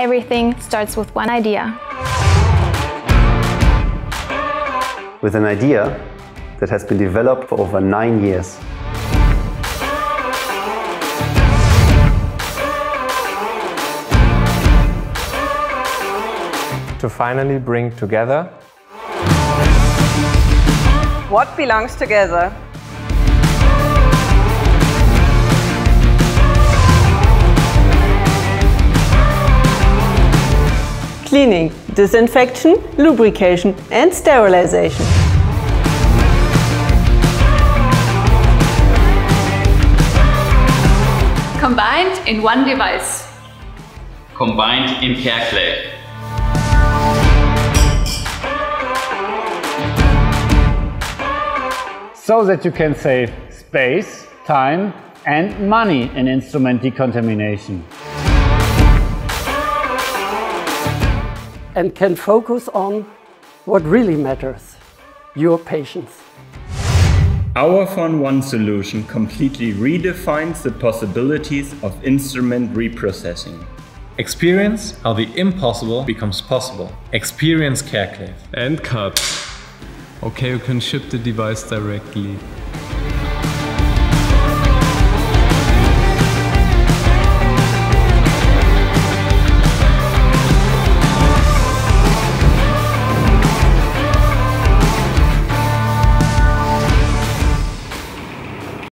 Everything starts with one idea. With an idea that has been developed for over nine years. To finally bring together what belongs together cleaning, disinfection, lubrication and sterilization. Combined in one device. Combined in CareClave. So that you can save space, time and money in instrument decontamination. And can focus on what really matters, your patients. Our 4-in-1 solution completely redefines the possibilities of instrument reprocessing. Experience how the impossible becomes possible. Experience CareClave. And cut. Okay, you can ship the device directly.